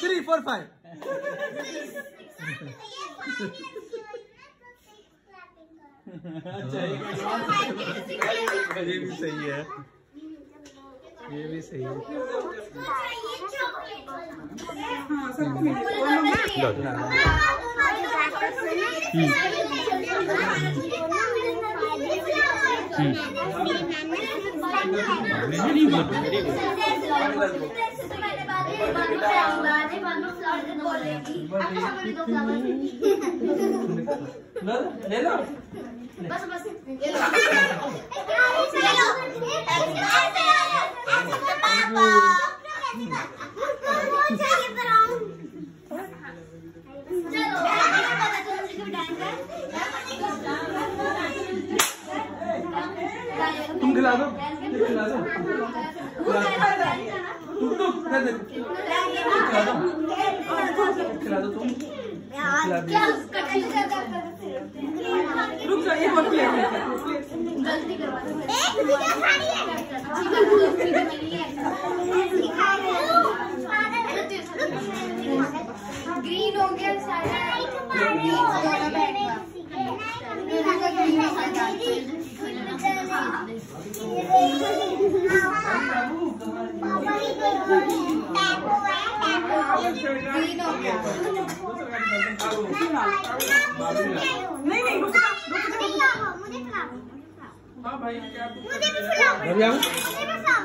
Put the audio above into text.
three, four, five. अच्छा ये भी सही है। ये भी सही है। वेरी गुड वेरी गुड ले लो बस बस तुम खिला दो। खिला दो। तुम तो खिला दो खिला दो। खिला दो तुम। रुक जाओ ये मत प्लेट में करवा दो ग्रीन हो? गया सारा। ग्रीन हो नहीं नहीं रुको रुको हाँ भाई क्या मुझे भी खिलाओ रवि आओ। मुझे भी खिलाओ